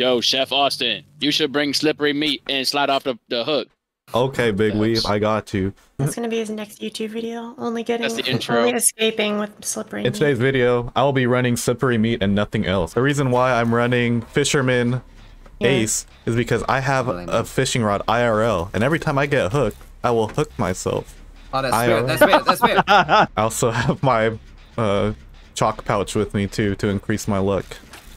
Yo, Sheff Austin, you should bring slippery meat and slide off the, the hook. Okay, Big Weave, I got you. That's gonna be his next YouTube video. Only getting, That's the intro. only escaping with slippery. In meat. today's video, I will be running slippery meat and nothing else. The reason why I'm running Fisherman Yeah. Ace is because I have a fishing rod IRL, and every time I get hooked, I will hook myself. Oh, that's IRL. spirit. That's spirit. That's spirit. I also have my uh, chalk pouch with me too to increase my luck.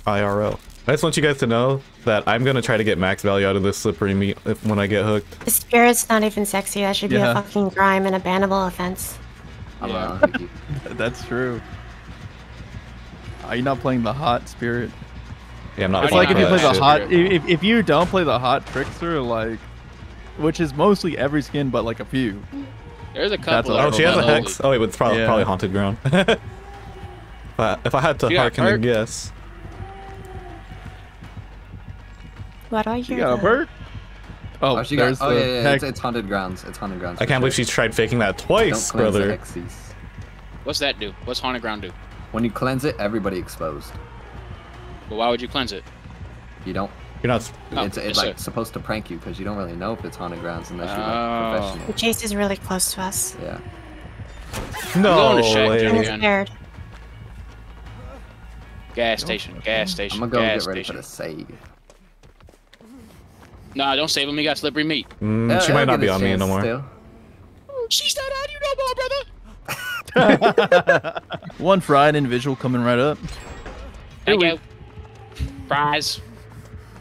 IRL. I just want you guys to know that I'm gonna try to get max value out of this slippery meat if, when I get hooked. The spirit's not even sexy. That should be Yeah. a fucking crime and a bannable offense. Yeah. That's true. Are you not playing the hot spirit? Yeah, I'm not. It's like if you play the hot, if, if you don't play the hot trickster, like, which is mostly every skin but like a few. There's a That's couple. what Oh, she has a hex. Oh, wait, but it's probably Yeah. probably haunted ground. but if I had to She harken a perk? guess, Why are I You hear got a that? bird? Oh, Oh, she got. there's Oh the yeah, yeah. It's, it's haunted grounds. It's haunted grounds. I can't believe sure. she's tried faking that Don't twice, cleanse brother. What's that do? What's haunted ground do? When you cleanse it, everybody exposed. But why would you cleanse it? You don't. You're not. Oh, it's yes, like sir. supposed to prank you because you don't really know if it's haunted grounds unless you're like Oh. professional. The chase is really close to us. Yeah. No going to Shack, way. Johnny. I'm scared. Gas station. Gas station. I'm gonna go gas get ready station. for the save. Nah, don't save him. He got slippery meat. Mm, Uh, she might not be on me chance no more. still. She's not on you no more, brother. One fried individual coming right up. Thank you. Fries.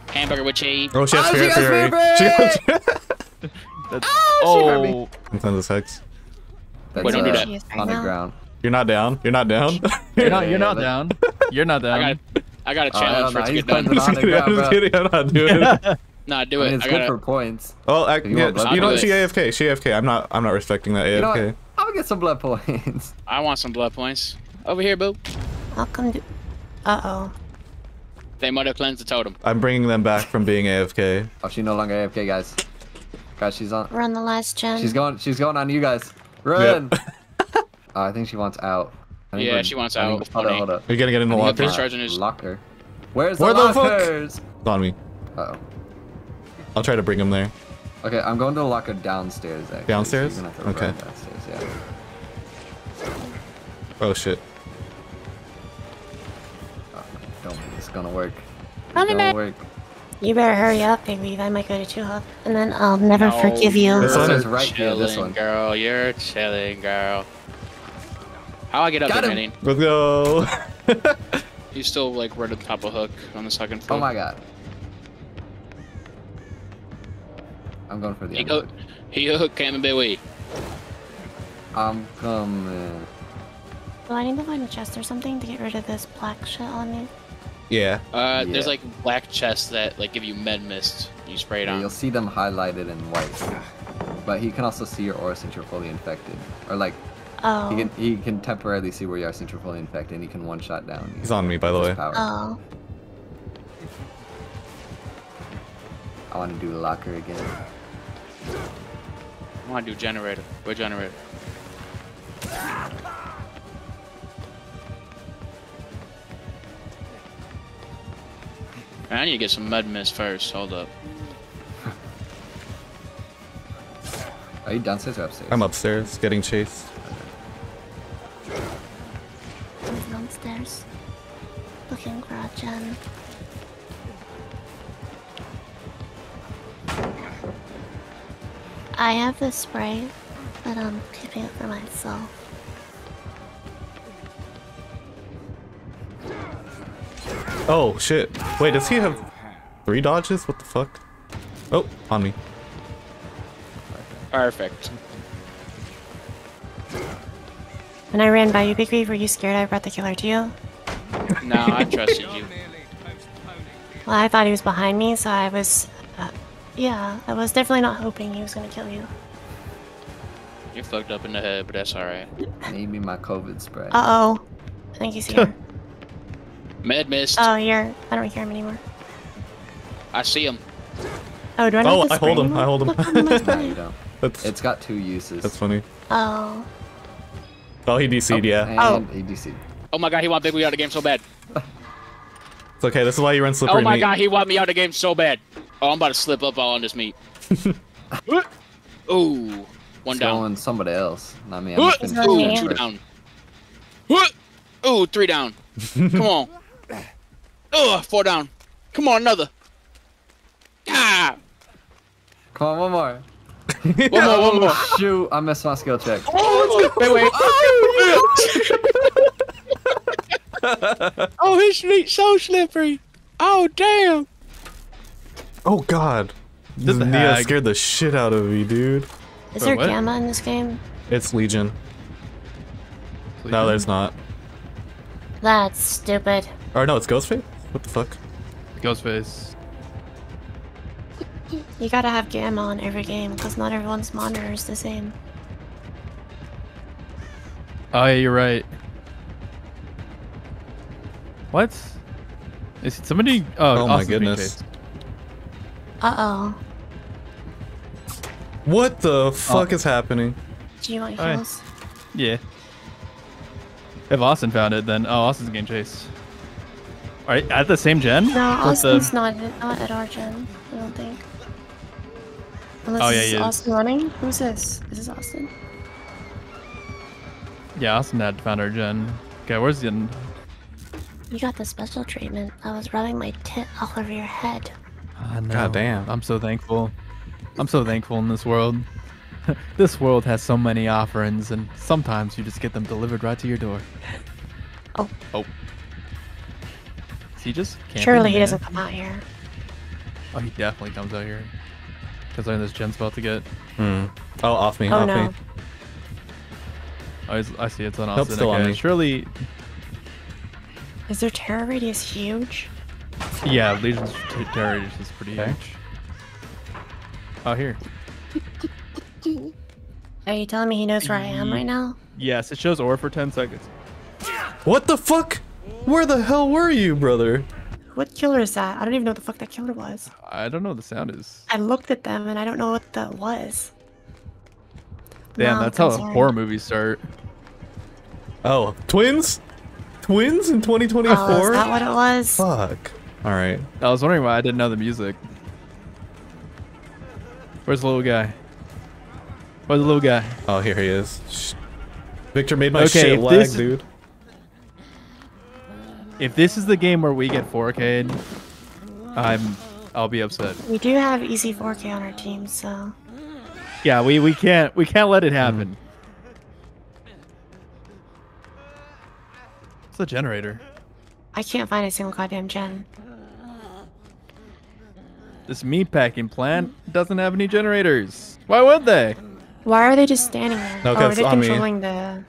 Hamburger with cheese. Oh, she has Oh, she spirit got fury. spirit She fury! has. That's, she heard me. oh, Sometimes this hex. That's, Wait, don't do uh, that. She is right Haunted now. ground. You're not down. You're not down. you're not. You're Yeah, not down. You're not I down. got, I got a Oh, challenge hell for it no, to get done. I'm just Haunted kidding. I'm ground, just bro. kidding. I'm not doing it. Nah, do I it. mean, it's I good gotta, for points. Oh, I, you yeah, you know what? points. She AFK. She AFK. I'm not. I'm not respecting that You know? AFK. I'm gonna get some blood points. I want some blood points. Over here, boo. How come? Do- uh oh. They might have cleansed the totem. I'm bringing them back from being AFK. Oh, she no longer AFK, guys. Guys, she's on. We're on the last gen. She's going. She's going on you guys. Run. oh, I think she wants out. Yeah, she wants out, Hold up, honey. hold up. Are you gonna get in the I locker? I'm It's charging his- locker. Where's Where the the fuck? lockers? on me. Uh oh. I'll try to bring him there. Okay, I'm going to the locker downstairs. Actually, Downstairs? So you're gonna have to Okay. run downstairs. Yeah. Oh shit. Oh, don't think it's gonna work. It's Running gonna work. You better hurry up, Big Weave. I might go to two hub, and then I'll never No, forgive you. This This one? is right here. This one. girl. You're chilling, girl. How I get up Got there, him. Let's go. You still like right at the top of hook on the second oh floor. Oh my god. I'm going for the He other hook. He hook came and be we. I'm coming. Do I need to find a chest or something to get rid of this black shit on me? yeah. Uh, there's like black chests that like give you med mist. You spray it Yeah, on. you'll see them highlighted in white. But he can also see your aura since you're fully infected. Or like Oh. he can he can temporarily see where you are since you're fully infected and he can one shot down. He's on me, by the way. power. Oh. I want to do the locker again. I want to do generator. We're generator. I need to get some med mist first. Hold up. Are you downstairs or upstairs? I'm upstairs getting chased. I'm downstairs. Looking for a gen. I have the spray, but I'm keeping it for myself. Oh shit. Wait, does he have three dodges? What the fuck? Oh, on me. Perfect. When I ran by you, Big Weave, were you scared I brought the killer to you? No, I trusted you. Well, I thought he was behind me, so I was. Yeah, I was definitely not hoping he was gonna kill you. You're fucked up in the head, but that's alright. Need me my COVID spray. Uh oh. I think he's here. Med mist. oh, here. I don't hear him anymore. I see him. Oh, do I Oh, need I hold spray him, I hold him. Look, I'm in my no, you don't. That's It's got two uses. that's funny. Oh. Oh, he DC'd, yeah. And Oh. ADC. Oh my god, he want Big Wee out of the game so bad. It's okay. This is why you run slippery Oh my meat. god, he want me out of the game so bad. Oh, I'm about to slip up all on this meat. Ooh, one It's down. going somebody else, not me. I'm Ooh, just finishing Ooh, Ooh, it two first. down. Ooh, Ooh, three down. Come on. Oh, four down. Come on, another. Ah, Come on, one more. one more, one more. Shoot, I missed my skill check. Oh, Wait, wait. oh, his meat's so slippery. Oh, damn. Oh god. Just a Nia hag. scared the shit out of me, dude. Is Wait, there what? gamma in this game? It's Legion. No, there's not. That's stupid. Or no, it's Ghostface? What the fuck? Ghostface. You gotta have gamma on every game because not everyone's monitor is the same. Oh yeah, you're right. What? Is it somebody? Oh, Oh my Austin's being goodness. Chased. Uh oh. What the fuck is happening? Do you want Hi. heals? Yeah. If Austin found it, then oh, Austin's getting chased. All right, at the same gen. No, With the- Austin's not not at our gen. I don't think. Unless Oh, yeah, this is he is. Austin running. Who's this? Is this Austin? Yeah, Austin had found our gen. Okay, where's the? You got the special treatment. I was rubbing my tit all over your head. Ah, no. God damn. I'm so thankful. I'm so thankful in this world. this world has so many offerings, and sometimes you just get them delivered right to your door. Oh. Oh. Is he just camping Surely he doesn't come out here. Oh, he definitely comes out here. Because I know this gen's about to get. Hmm. Oh, off me, Oh off no. me. Oh, I see it's on Nope, Austin. still on me. Surely, Is their terror radius huge? Yeah, Legion's t- terror radius is pretty Okay. huge. Oh, here. Are you telling me he knows where I am right now? Yes, it shows ore for 10 seconds. What the fuck? Where the hell were you, brother? What killer is that? I don't even know what the fuck that killer was. I don't know what the sound is. I looked at them and I don't know what that was. Damn, Now I'm that's how concerned. horror movies start. Oh, twins? Twins in 2024? Oh, is that what it was? Fuck. Alright. I was wondering why I didn't know the music. Where's the little guy? Where's the little guy? Oh, here he is. Shh. Victor made my Okay, shit if lag, this- dude. If this is the game where we get 4K, I'm I'll be upset. We do have easy 4K on our team, so Yeah, we we can't we can't let it happen. Hmm. It's a generator. I can't find a single goddamn gen. This meat packing plant doesn't have any generators. Why would they? Why are they just standing there? No, oh, 'cause are they on me. controlling the?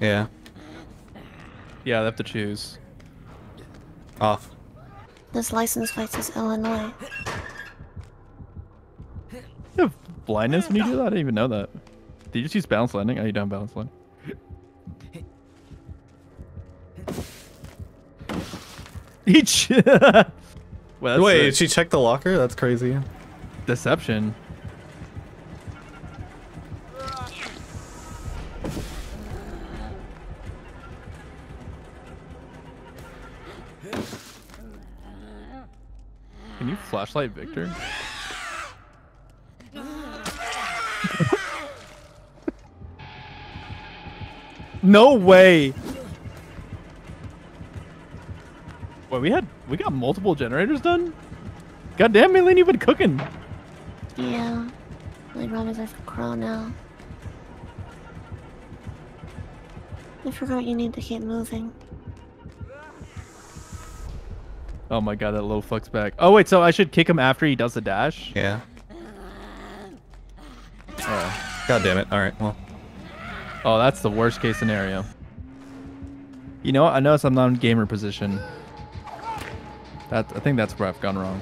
Yeah. Yeah, they have to choose. Off. This license plate says Illinois. You have blindness when you do that? I didn't even know that. Did you just use balance landing? Oh, you down balance landing. Each. well, Wait, did she check the locker? That's crazy. deception. Can you flashlight Victor? no way. Wait, we had we got multiple generators done. God damn, Maylene, you've been cooking. Yeah. My brothers are for Crow now. I forgot you need to keep moving. Oh my god, that low fucks back. Oh wait, so I should kick him after he does the dash? Yeah. God damn it. Alright, well. Oh, that's the worst case scenario. You know what? I notice I'm not in gamer position. That I think that's where I've gone wrong.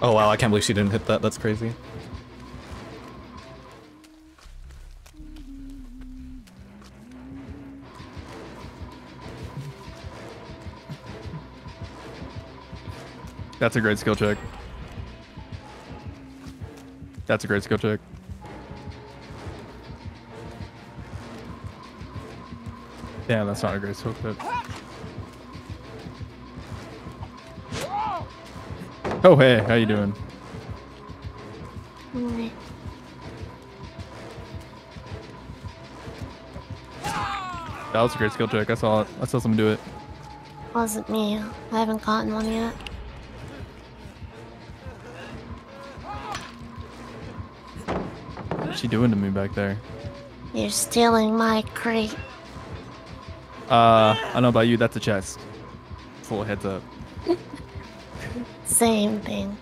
Oh wow, I can't believe she didn't hit that. That's crazy. That's a great skill check. That's a great skill check. Damn, that's not a great skill clip. Oh hey, how you doing? That was a great skill check. I saw it. I saw someone do it. Wasn't me. I haven't gotten one yet. What's she doing to me back there? You're stealing my crate. Uh, I don't know about you. That's a chest. Full heads up. Same thing.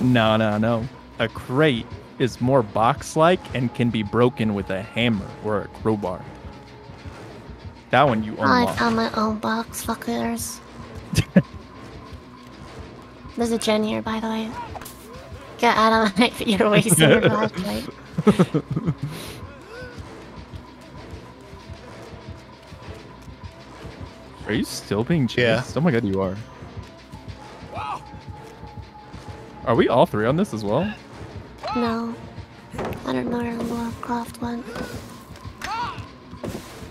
No, no, no. A crate is more box-like and can be broken with a hammer or a crowbar. That one you I unlock. found my own box, fuckers. There's a gen here, by the way. Get out of my You're wasting your flashlight. Are you still being chased? Yeah. Oh my god, you are. Wow. Are we all three on this as well? No. I don't know where Lara Croft went.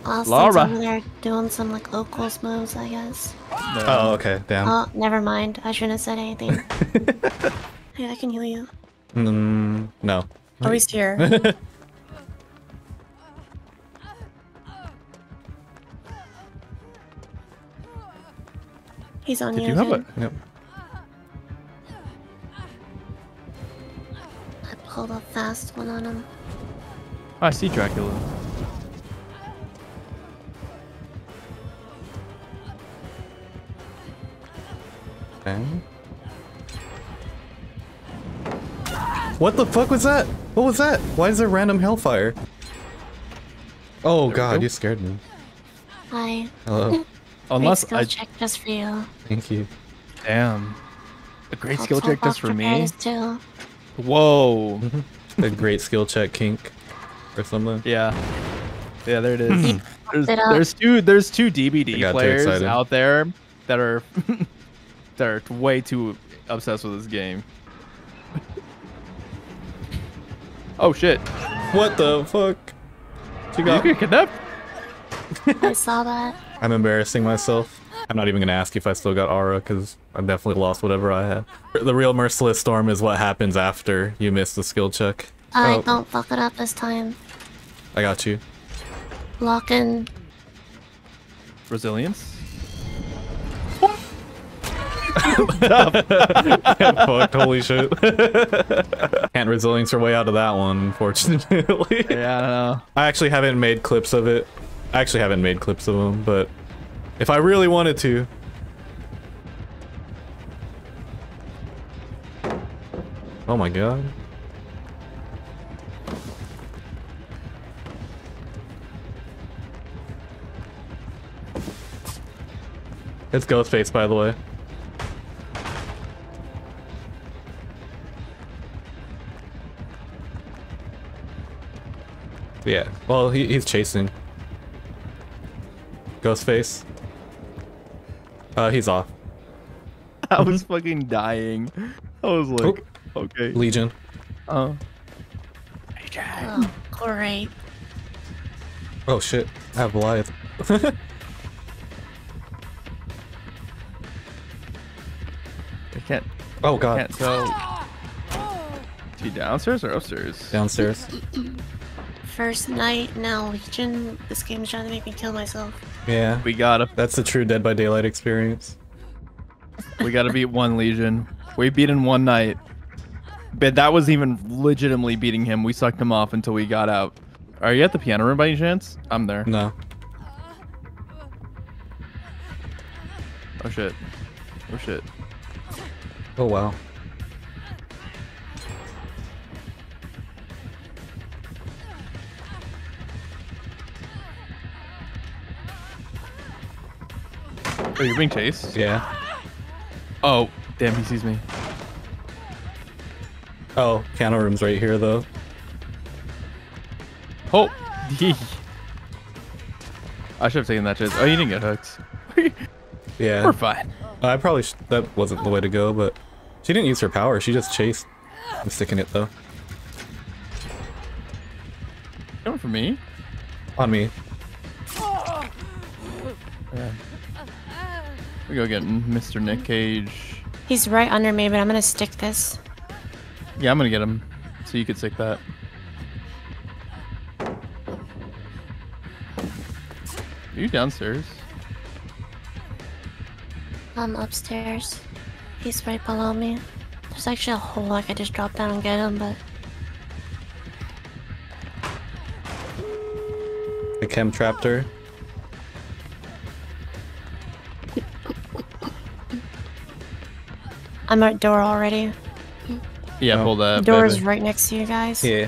Austin's Laura. over there doing some like locals moves, I guess. Oh, okay. Damn. Oh, never mind. I shouldn't have said anything. hey, I can heal you. Mm, no. Oh, he's here. He's on Did you. you have it? Yep. I pulled a fast one on him. Oh, I see Dracula. Okay. What the fuck was that? What was that? Why is there random hellfire? Oh god, you scared me. Hi. Hello. Unless Great skill I check just for you. Thank you. damn. A great I'll skill check just for me. Too. Whoa. A great skill check kink or something. Yeah. Yeah, there it is. Mm-hmm. there's, it there's two there's two I DBD players out there that are that are way too obsessed with this game. oh shit. What the fuck? You got get kidnapped? I saw that. I'm embarrassing myself. I'm not even gonna ask if I still got aura because I definitely lost whatever I had. The real merciless storm is what happens after you miss the skill check. I Oh. don't fuck it up this time. I got you. Lock in. Resilience? Fuck, holy shit. Can't resilience your way out of that one, unfortunately. Yeah, I don't know. I actually haven't made clips of it. I actually haven't made clips of them, but if I really wanted to. Oh my god. It's Ghostface, by the way. Yeah. Well, he, he's chasing. Ghostface. Uh, he's off. I was fucking dying. I was like, okay. Legion. Uh, Oh, great. Oh shit. I have Goliath. I can't Oh god. I can't tell. Is he downstairs or upstairs? Downstairs. First night, now Legion. This game's trying to make me kill myself. Yeah. We gotta That's the true Dead by Daylight experience. we gotta beat one Legion. We beat in one night. But that was even legitimately beating him. We sucked him off until we got out. Are you at the piano room by any chance? I'm there. No. Oh shit. Oh shit. Oh wow. Oh, you're being chased? Yeah. Oh, damn, he sees me. Oh, piano room's right here though. Oh. I should have taken that chance. Oh, you didn't get hooked. Yeah. We're fine. I probably that wasn't the way to go, but she didn't use her power. She just chased. I'm sticking it though. Coming for me? On me. We go get Mr. Nick Cage. He's right under me, but I'm gonna stick this. Yeah, I'm gonna get him. So you could stick that. Are you downstairs? I'm upstairs. He's right below me. There's actually a hole I could just drop down and get him, but The chem trapped her. I'm at door already. Yeah, Oh. pull that. door is right next to you guys. Yeah.